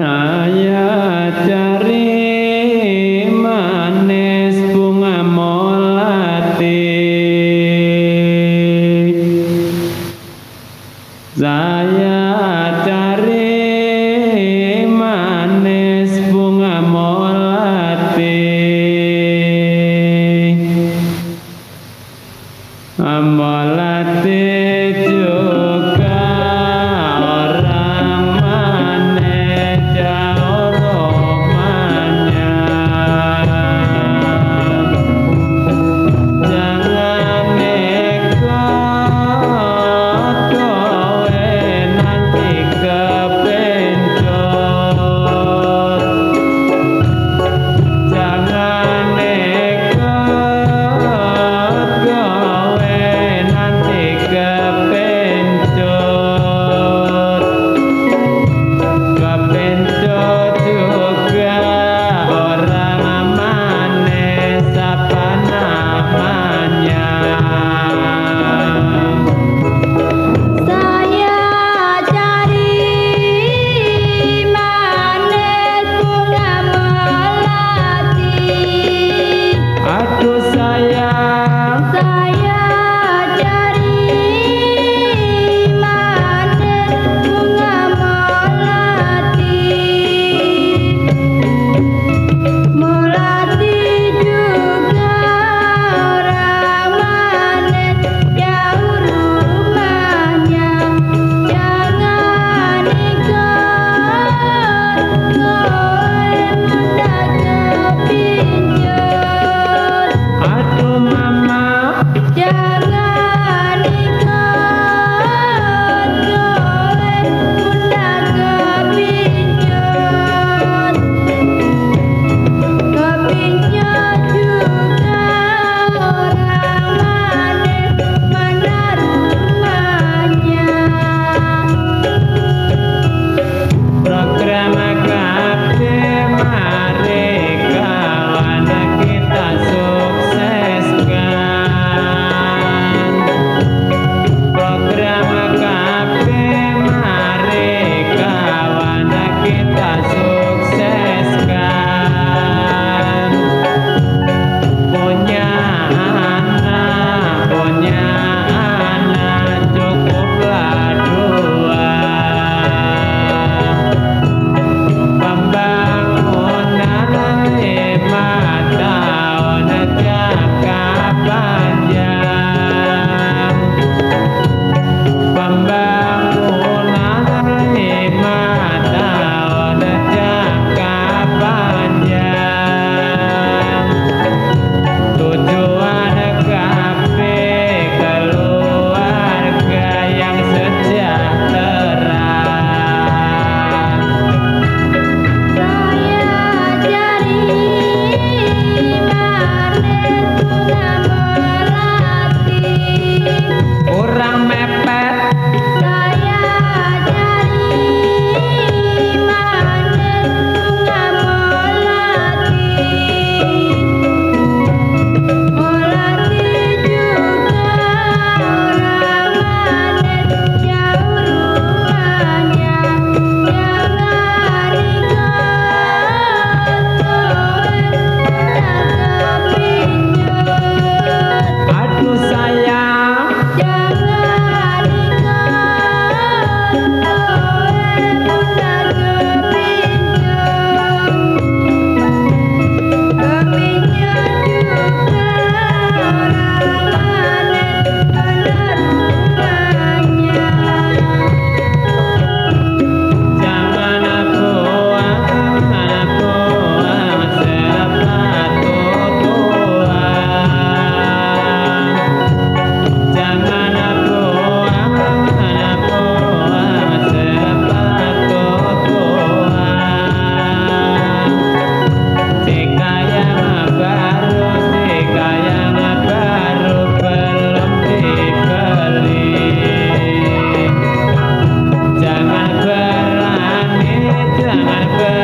Cari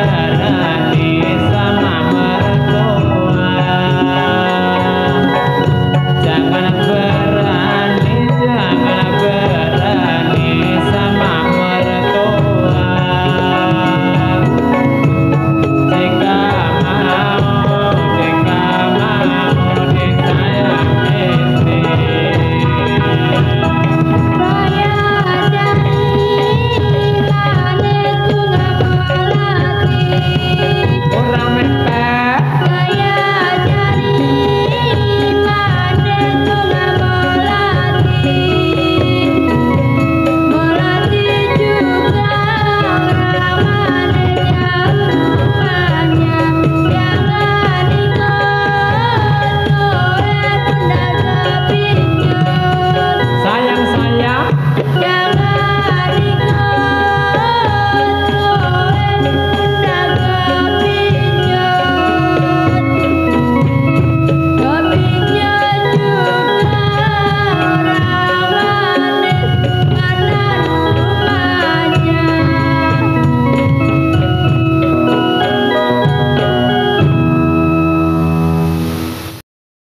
cara.